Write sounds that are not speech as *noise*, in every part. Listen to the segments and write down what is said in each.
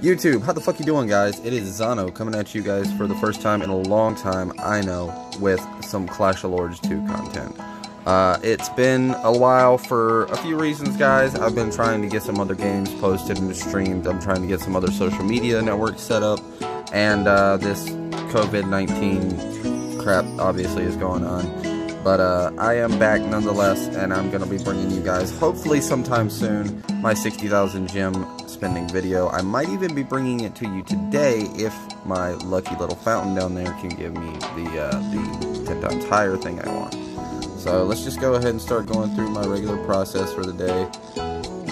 YouTube, how the fuck you doing, guys? It is Xano coming at you guys for the first time in a long time, I know, with some Clash of Lords 2 content. Uh, it's been a while for a few reasons, guys. I've been trying to get some other games posted and streamed. I'm trying to get some other social media networks set up. And uh, this COVID-19 crap obviously is going on. But uh, I am back nonetheless, and I'm going to be bringing you guys, hopefully sometime soon, my 60,000 gem spending video. I might even be bringing it to you today if my lucky little fountain down there can give me the, uh, the 10 times higher thing I want. So let's just go ahead and start going through my regular process for the day.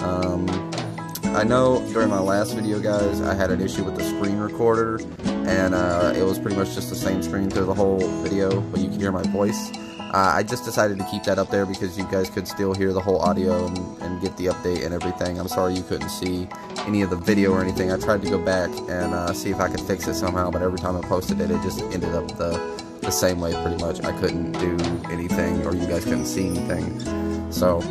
Um, I know during my last video, guys, I had an issue with the screen recorder, and uh, it was pretty much just the same screen through the whole video, but you can hear my voice. Uh, I just decided to keep that up there because you guys could still hear the whole audio and, and, get the update and everything. I'm sorry you couldn't see any of the video or anything. I tried to go back and uh, see if I could fix it somehow, but every time I posted it, it just ended up the, the same way pretty much. I couldn't do anything or you guys couldn't see anything. So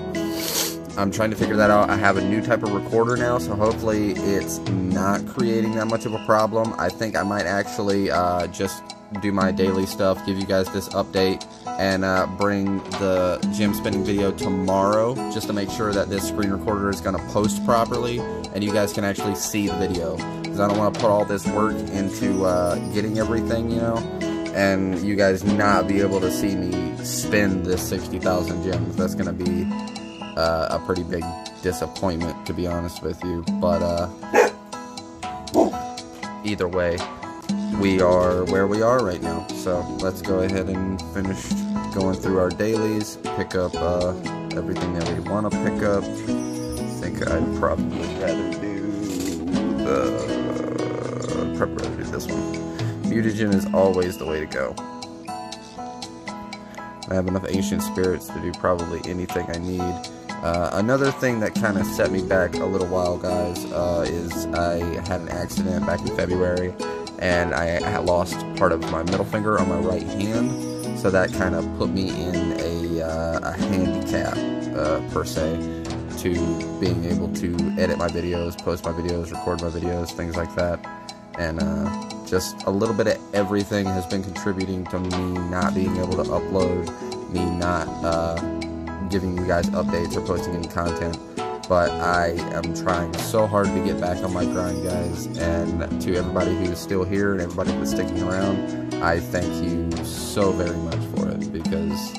I'm trying to figure that out. I have a new type of recorder now, so hopefully it's not creating that much of a problem. I think I might actually uh, just do my daily stuff, give you guys this update, and uh, bring the gem spinning video tomorrow just to make sure that this screen recorder is going to post properly and you guys can actually see the video. Because I don't want to put all this work into uh, getting everything, you know, and you guys not be able to see me spin this 60,000 gems. That's going to be uh, a pretty big disappointment, to be honest with you. But uh, *laughs* either way, we are where we are right now. So let's go ahead and finish going through our dailies, pick up uh, everything that we want to pick up. I think I'd probably rather do the, probably rather do this one. Mutagen is always the way to go. I have enough ancient spirits to do probably anything I need. Uh, another thing that kind of set me back a little while, guys, uh, is I had an accident back in February and I lost part of my middle finger on my right hand, so that kind of put me in a, uh, a handicap uh, per se to being able to edit my videos, post my videos, record my videos, things like that, and uh, just a little bit of everything has been contributing to me not being able to upload, me not uh, giving you guys updates or posting any content but I am trying so hard to get back on my grind, guys. And to everybody who's still here and everybody that's sticking around, I thank you so very much for it because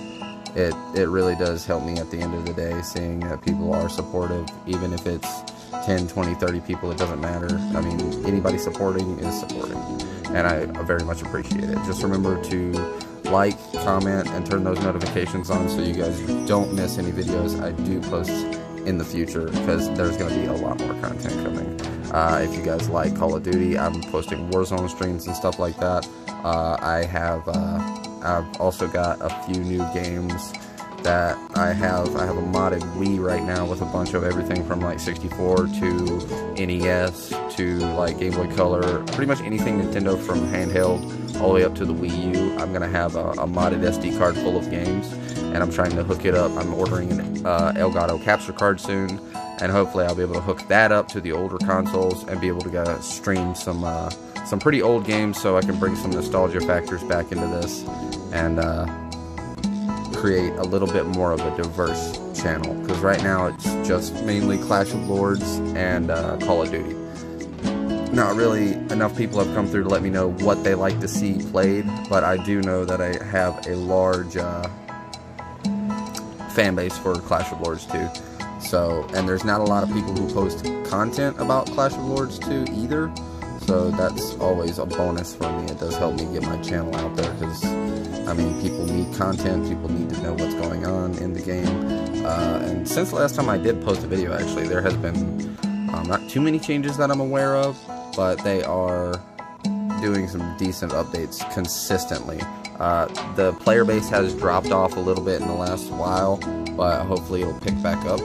it it really does help me at the end of the day seeing that people are supportive, even if it's 10, 20, 30 people, it doesn't matter. I mean, anybody supporting is supporting, and I very much appreciate it. Just remember to like, comment, and turn those notifications on so you guys don't miss any videos I do post in the future because there's going to be a lot more content coming. Uh, if you guys like Call of Duty, I'm posting Warzone streams and stuff like that. Uh, I have uh, I've also got a few new games that I have. I have a modded Wii right now with a bunch of everything from like 64 to NES to like Game Boy Color, pretty much anything Nintendo from handheld all the way up to the Wii U. I'm gonna have a, a modded SD card full of games and I'm trying to hook it up. I'm ordering an uh, Elgato capture card soon, and hopefully I'll be able to hook that up to the older consoles and be able to stream some uh, some pretty old games, so I can bring some nostalgia factors back into this and uh, create a little bit more of a diverse channel. Because right now it's just mainly Clash of Lords and uh, Call of Duty. Not really enough people have come through to let me know what they like to see played, but I do know that I have a large uh, fan base for Clash of Lords 2. So, and there's not a lot of people who post content about Clash of Lords 2 either. So that's always a bonus for me. It does help me get my channel out there because, I mean, people need content. People need to know what's going on in the game. Uh, and since the last time I did post a video, actually, there has been um, not too many changes that I'm aware of, but they are doing some decent updates consistently. Uh, the player base has dropped off a little bit in the last while, but hopefully it'll pick back up.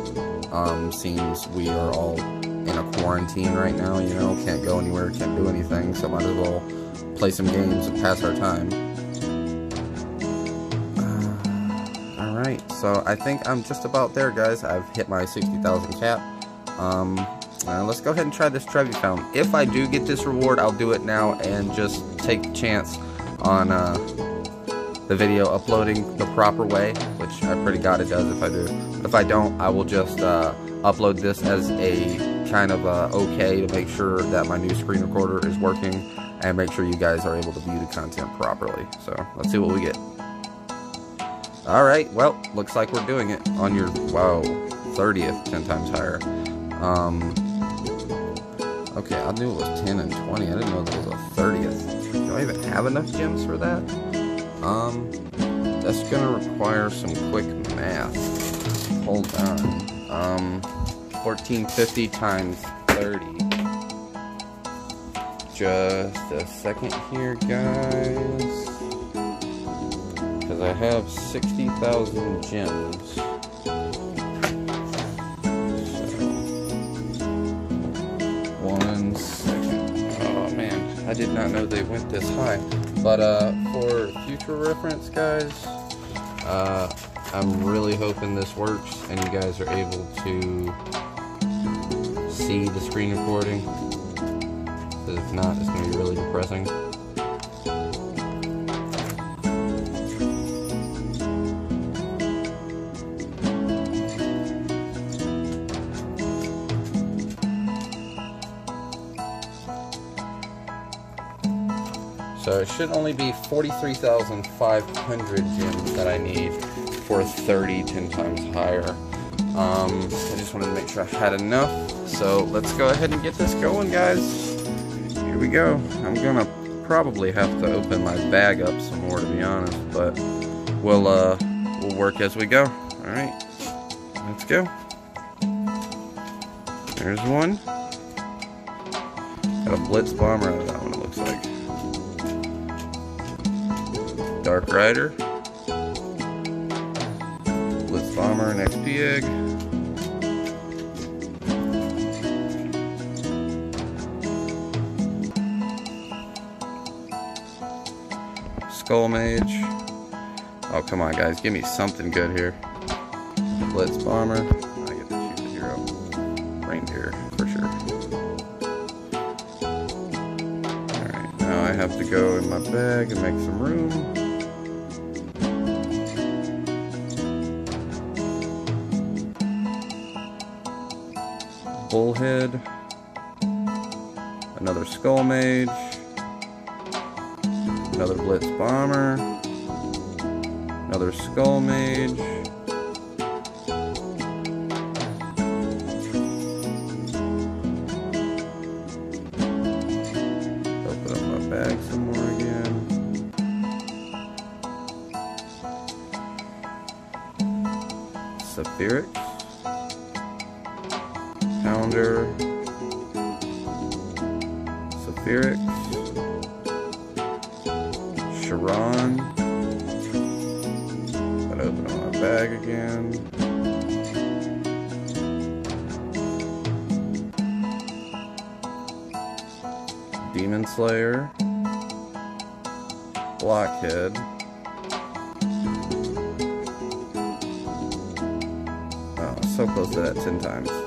Um, seems we are all in a quarantine right now, you know, can't go anywhere, can't do anything, so might as well play some games and pass our time. *sighs* Uh, Alright, so I think I'm just about there, guys. I've hit my 60,000 cap. Um, uh, let's go ahead and try this Trevi Fountain. If I do get this reward, I'll do it now and just take the chance on uh, the video uploading the proper way, which I pretty god it does if I do. If I don't, I will just uh, upload this as a kind of uh, okay to make sure that my new screen recorder is working and make sure you guys are able to view the content properly. So let's see what we get. Alright, well, looks like we're doing it on your, wow, 30th, 10 times higher. Um, okay, I knew it was 10 and 20. I didn't know there was a 30th. Do I even have enough gems for that? Um, that's gonna require some quick math. Hold on. Um, 1450 times 30. Just a second here, guys. Because I have 60,000 gems. I did not know they went this high. But uh, for future reference, guys, uh, I'm really hoping this works and you guys are able to see the screen recording. Because if not, it's going to be really depressing. It should only be 43,500 gems that I need for 30 10 times higher. Um, I just wanted to make sure I had enough. So let's go ahead and get this going, guys. Here we go. I'm gonna probably have to open my bag up some more, to be honest, but we'll uh, we'll work as we go. All right, let's go. There's one. Got a Blitz bomber Dark Rider, Blitz Bomber, and XP Egg. Skull Mage. Oh, come on, guys. Give me something good here. Blitz Bomber. I get to choose a hero. Reindeer, for sure. Alright, now I have to go in my bag and make some room. Bullhead, another Skull Mage, another Blitz Bomber, another Skull Mage, open up my bag some more again. Saphirix, Sharon. Gotta open up my bag again. Demon Slayer, Blockhead. Oh, so close to that 10 times.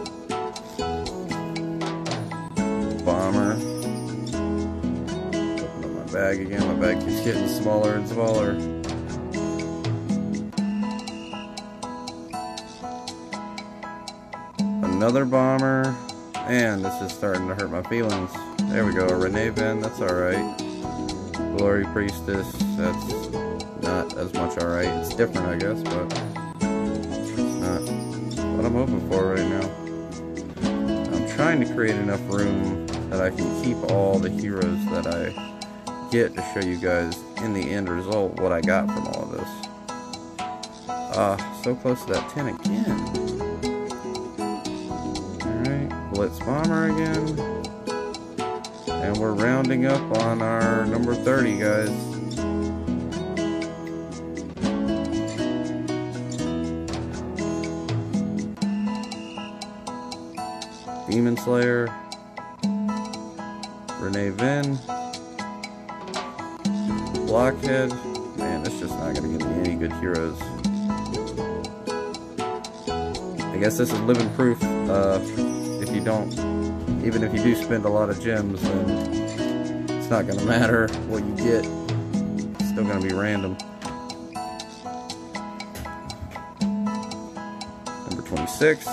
Bag again. My bag keeps getting smaller and smaller. Another bomber. And this is starting to hurt my feelings. There we go. A That's alright. Glory Priestess. That's not as much alright. It's different, I guess, but it's not what I'm hoping for right now. I'm trying to create enough room that I can keep all the heroes that I get to show you guys in the end result what I got from all of this. Uh, so close to that 10 again. Alright, Blitz Bomber again. And we're rounding up on our number 30, guys. Demon Slayer, Renee Ven, Blockhead. Man, this just not gonna give me any good heroes. I guess this is living proof. Uh, if you don't even if you do spend a lot of gems, then it's not going to matter what you get. It's still going to be random. Number 26.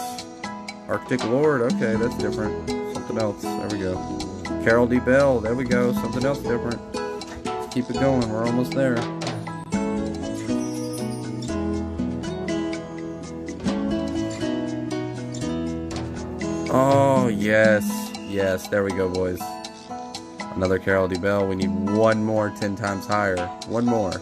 Arctic Lord. Okay, that's different. Something else. There we go. Carol D. Bell. There we go. Something else different. Keep it going. We're almost there. Oh, yes. Yes, there we go, boys. Another Carol D. Bell. We need one more 10 times higher. One more.